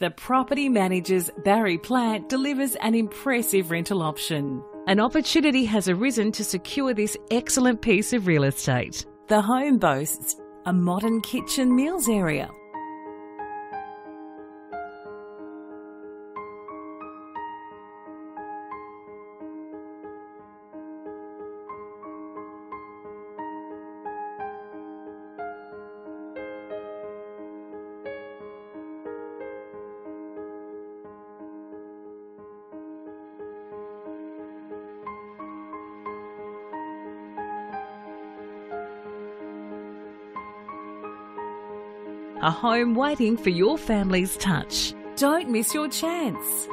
The property manager's Barry Plant delivers an impressive rental option. An opportunity has arisen to secure this excellent piece of real estate. The home boasts a modern kitchen meals area, a home waiting for your family's touch. Don't miss your chance.